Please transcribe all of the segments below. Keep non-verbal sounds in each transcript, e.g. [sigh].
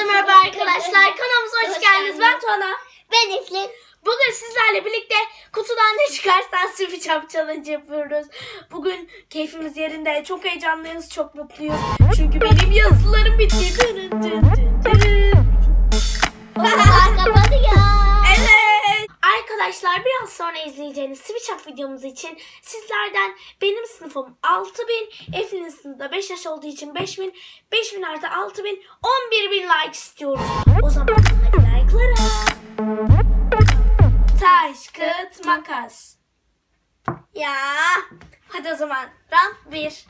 Herkese merhaba arkadaşlar. Kanalımıza hoş, Hoş geldiniz. Ben Tuana. Ben Eflin. Bugün sizlerle birlikte kutudan ne çıkarsa sürpriz çap challenge yapıyoruz. Bugün keyfimiz yerinde. Çok heyecanlıyız, çok mutluyuz. Çünkü benim yazılarım bitti. Dırın. Okullar kapanıyor. Arkadaşlar biraz sonra izleyeceğiniz Switch Up videomuz için sizlerden benim sınıfım 6000, Eflin'in sınıfında 5 yaş olduğu için 5000, 5000 artı 6000, 11000 like istiyoruz. O zaman like'lara. Taş, kağıt, makas. Ya. Hadi o zaman. Round 1.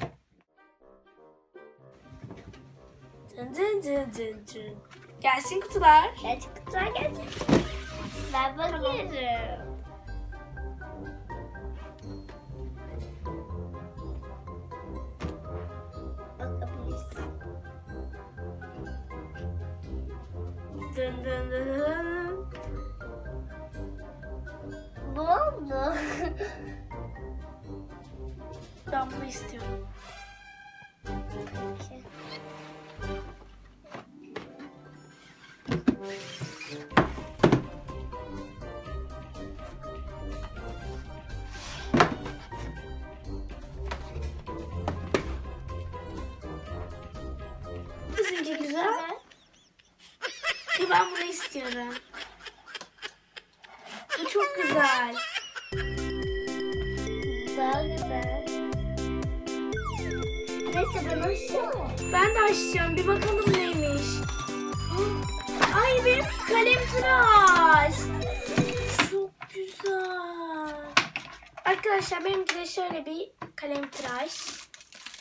Dın dın dın dın dın. Gelsin kutular. Gerçek kutular gelsin. Ben bakıyorum. Bakabilirsin. Dın dın dın. Bu oldu. Ben bunu istiyorum. Bizimki istiyorum. Bu çok güzel. Daha güzel. Neyse ben aşağı. Ben de açacağım. Bir bakalım neymiş. Ay benim kalem tıraş. Çok güzel. Arkadaşlar benimki de şöyle bir kalem tıraş.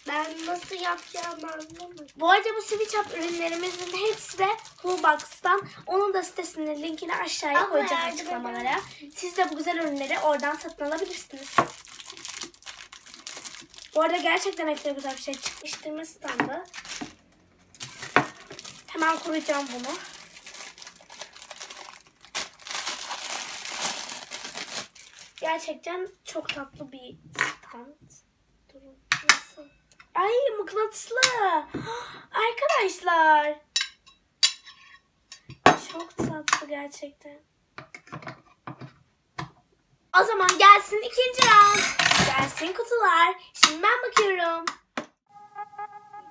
Ben nasıl yapacağımı anlamadım. Bu arada bu Switch Up ürünlerimizin hepsi de Hullbox'tan. Onun da sitesinin linkini aşağıya Ama koyacağız açıklamalara. Siz de bu güzel ürünleri oradan satın alabilirsiniz. Bu arada gerçekten hepsi güzel bir şey çıkmıştır standı. Hemen kuracağım bunu. Gerçekten çok tatlı bir stand. Ay mıknatıslı. [gasps] Arkadaşlar. Çok tatlı gerçekten. O zaman gelsin ikinci round. Gelsin kutular. Şimdi ben bakıyorum.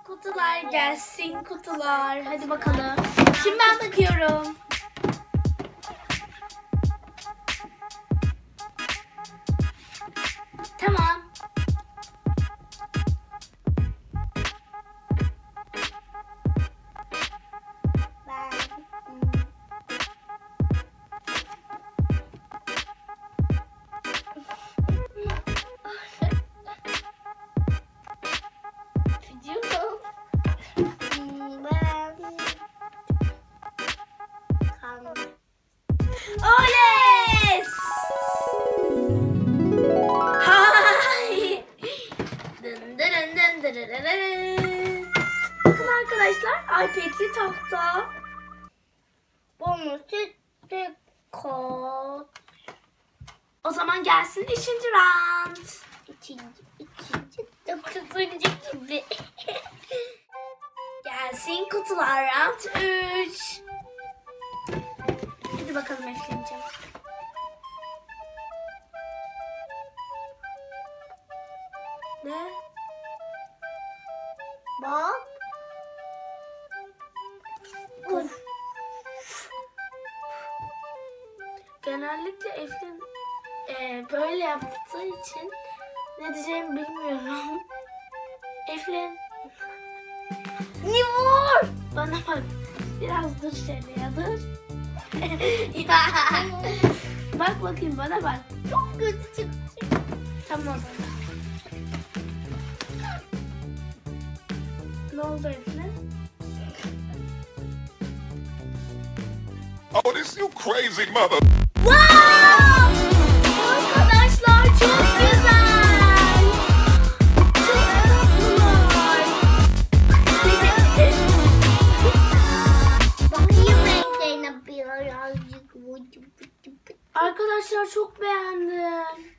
Kutular gelsin kutular. Hadi bakalım. Şimdi ben bakıyorum. Bakın arkadaşlar iPad'li tahta. Sütlü kod. O zaman gelsin üçüncü round. İkinci, ikinci, dokuzuncu gibi. [laughs] Gelsin kutular round 3. Hadi bakalım Eflin'cim. Ne? Bak. Uf. Genellikle Eflin e, böyle yaptığı için ne diyeceğimi bilmiyorum. [laughs] Eflin var? bana bak. Biraz dur şöyle ya dur. [laughs] bak bakayım bana bak. Çok kötü çıktı. Tamam Ne oldu Eflin? Oh, this you crazy mother. Wow! Arkadaşlar çok güzel. Çok tatlılar. Bakayım renklerine birazcık. Arkadaşlar çok beğendim.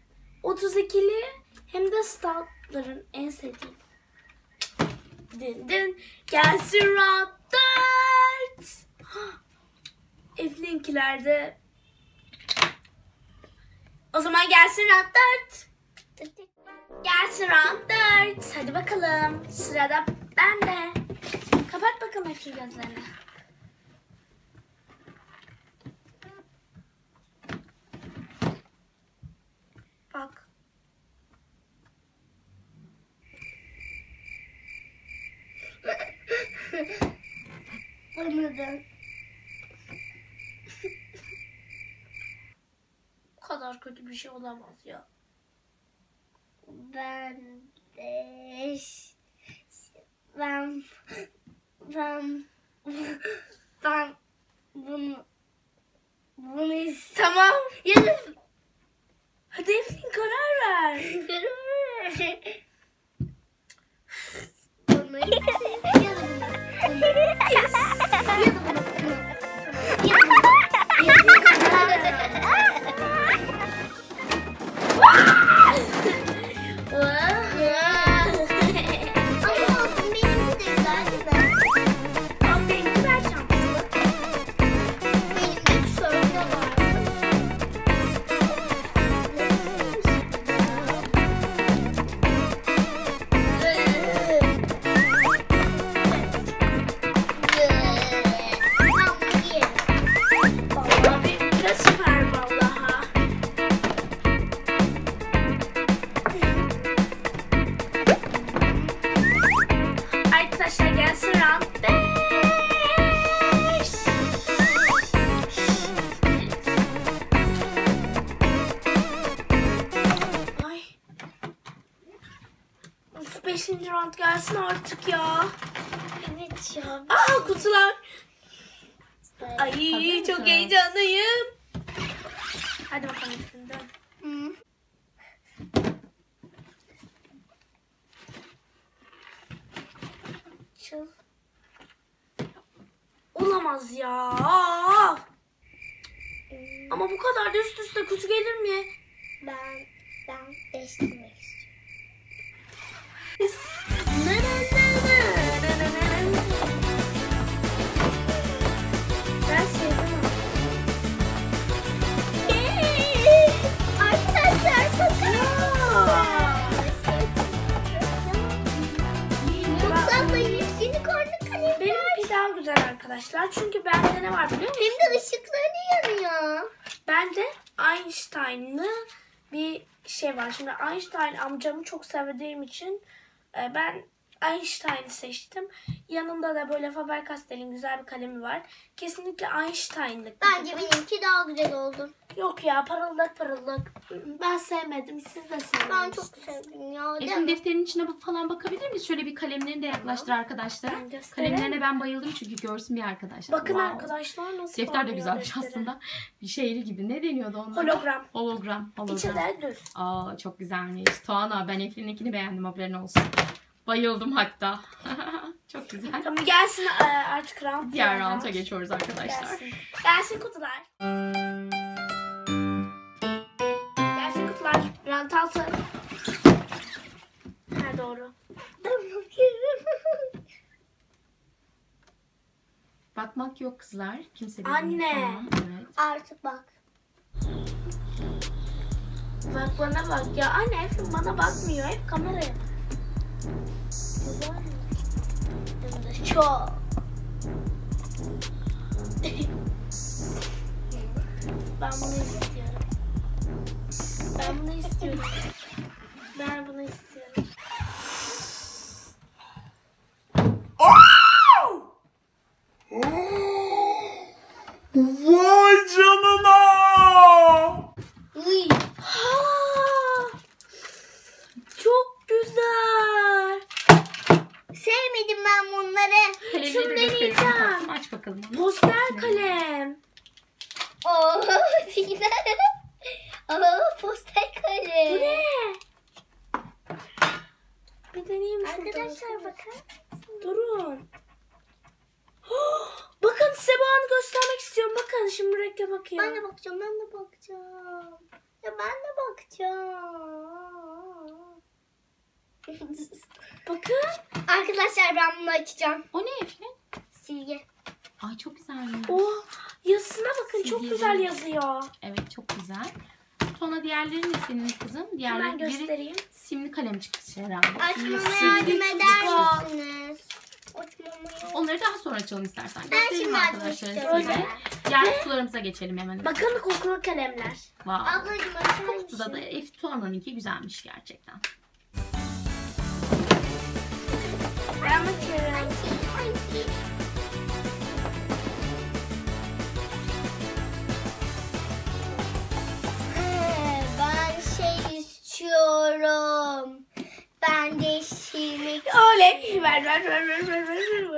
32'li hem de statların en sevdiğim dın dın gelsin Robert. [gasps] Evlinkilerde. O zaman gelsin Robert. Gelsin Robert. Hadi bakalım. Sırada ben de. Kapat bakalım Eflin gözlerini. Kadar kötü bir şey olamaz ya. Ben de ben ben ben bunu bunu istiyorum. Tamam. Yarın Hadi Eflin karar ver. bunu da bunu. Ya 5. round gelsin artık ya. Evet ya. Aa kutular. Ay Hazır çok mısınız? heyecanlıyım. Hadi bakalım şimdi. Çıl. Olamaz ya. Of. Ama bu kadar da üst üste kutu gelir mi? Ben ben değiştirmek istiyorum. Ben sevdim onu. Arkadaşlar bakın. Çok tatlı unicorn kalem. Benimki daha güzel arkadaşlar. Çünkü bende ne var biliyor musun? Hem de ışıkları yanıyor. Bende Einstein'lı bir şey var. Şimdi Einstein amcamı çok sevdiğim için ben Einstein'ı seçtim. Yanında da böyle Faber-Castell'in güzel bir kalemi var. Kesinlikle Einstein'lık. Bence benimki daha güzel oldu. Yok ya parıldak parıldak. Ben sevmedim. Siz de sevmemişsiniz. Ben çok sevdim ya. mi? defterinin içine bu- falan bakabilir miyiz? Şöyle bir kalemlerini de yaklaştır göstereyim. Kalemlerine ben bayıldım çünkü görsün bir arkadaşlar. Bakın Wow. arkadaşlar nasıl Defter de güzelmiş defteri. aslında. Bir şeyli gibi. Ne deniyordu onlar? Hologram. Hologram. İçi Hologram. de düz. Aa çok güzelmiş. Tuana ben Eflin'inkini beğendim haberin olsun. Bayıldım hatta. [laughs] çok güzel. Tamam gelsin e, artık round. Diğer round. rounda geçiyoruz arkadaşlar. Gelsin. Gelsin kutular. Gelsin kutular. Round altı. Ha doğru. [laughs] Bakmak yok kızlar. Kimse Anne. bilmiyor. Tamam, evet. Artık bak. Bak bana bak. Ya anne Eflin bana bakmıyor. Hep kameraya. Ben bunu istiyorum. Ben bunu istiyorum. Ben bunu istiyorum. Vay canına! Uy. Ha! Çok güzel. Sevmedim ben bunları. Kalemleri gösterelim deneyeceğim. tatlım. Aç bakalım onu. [laughs] Poster kalem. Oo, filler. Oo, poster Bu kalem. ne? Bir deneyeyim. Arkadaşlar bakın. Durun. [gasps] Bakın size bu anı göstermek istiyorum. Bakın şimdi renkte bakıyor. Ben de bakacağım, ben de bakacağım. Ya ben de bakacağım. Bakın. Arkadaşlar ben bunu açacağım. O ne Eflin? Silgi. Ay çok güzelmiş. Oh, Yazısına bakın çok Silgi güzel yazı. yazıyor. Evet çok güzel. Tona diğerleri ne senin kızım? Hemen Diğerleri biri göstereyim. simli kalem çıkışı herhalde. Açmama yardım eder misiniz? Onları daha sonra açalım istersen. Ben şimdi arkadaşlar size. Diğer kutularımıza geçelim hemen. Bakın kokulu kalemler. Wow. Ablacığım açar Kutuda da mısın? F Tuana'nınki güzelmiş gerçekten. Ee, Ben şey istiyorum. Ben de ver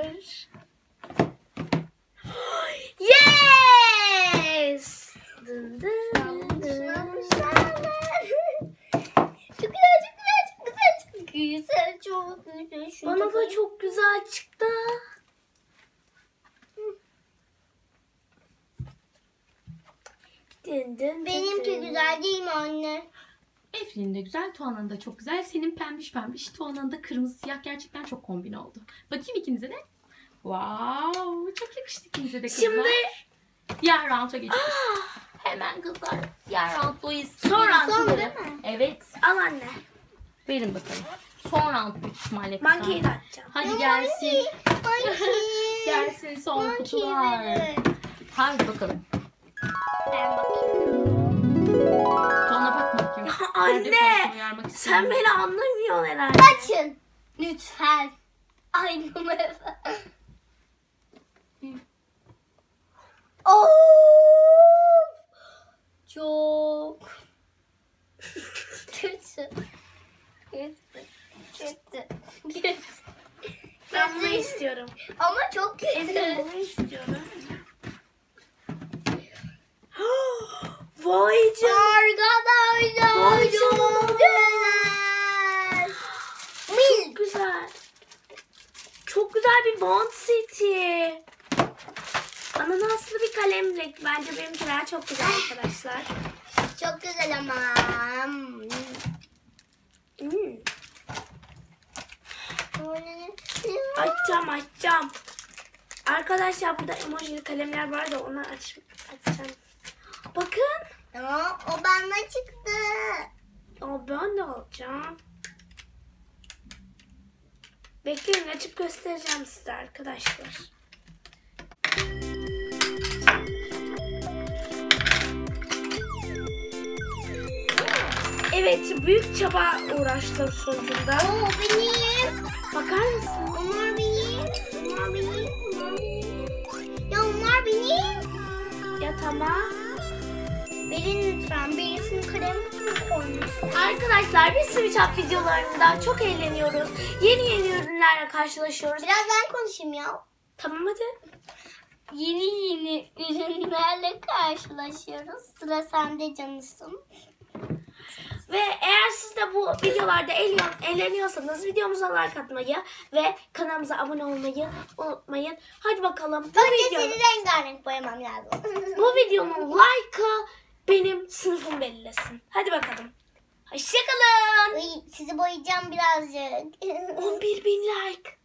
güzel değil mi anne? Eflin'in de güzel, Tuana'nın da çok güzel. Senin pembiş pembiş, Tuana'nın da kırmızı siyah gerçekten çok kombin oldu. Bakayım ikinize de. Wow, çok yakıştı ikinize de kızlar. Şimdi Diğer round'a geçiyoruz. Hemen kızlar. Diğer round'dayız. Son round, son değil mi? Evet. al anne. Verin bakalım. Son round büyük ihtimalle kızlar. Monkey'i de atacağım. Hadi gelsin. Monkey. [laughs] Gelsin son Monkey kutular. verin. Bakalım. Ben bakıyorum. Anne, Sen beni anlamıyorsun herhalde. Açın. Lütfen. Ay numara. Of. Çok. Kötü. Kötü. Kötü. Kötü. Ben bunu istiyorum. Ama çok kötü. bunu istiyorum. [gasps] Vay canına. Arkadaşlar Vay çok canına. güzel. Çok güzel. Çok güzel bir Bond City. Ananaslı bir kalemlik. Bence benimkiler çok güzel arkadaşlar. Çok güzel ama. Hmm. Açacağım açacağım. Arkadaşlar burada emojili kalemler var da onları aç, açacağım. Bakın. Aa, o bana çıktı. Aa, ben de alacağım. Bekleyin açıp göstereceğim size arkadaşlar. Evet büyük çaba uğraştım sonucunda. Oo benim. Bakar mısın? Onlar benim. Onlar benim. Onlar benim. Ya onlar benim. Ya tamam. Verin lütfen. Birisinin kalemi kutusuna koymuş. Arkadaşlar biz Switch Up videolarında çok eğleniyoruz. Yeni yeni ürünlerle karşılaşıyoruz. Biraz ben konuşayım ya. Tamam hadi. Yeni yeni ürünlerle karşılaşıyoruz. Sıra sende canısın. Ve eğer siz de bu videolarda eğlen- eğleniyorsanız videomuza like atmayı ve kanalımıza abone olmayı unutmayın. Hadi bakalım. Bu, Önce video, seni rengarenk boyamam lazım. bu videonun like'ı benim sınıfım belirlesin. Hadi bakalım. Hoşçakalın. Sizi boyayacağım birazcık. 11 bin like.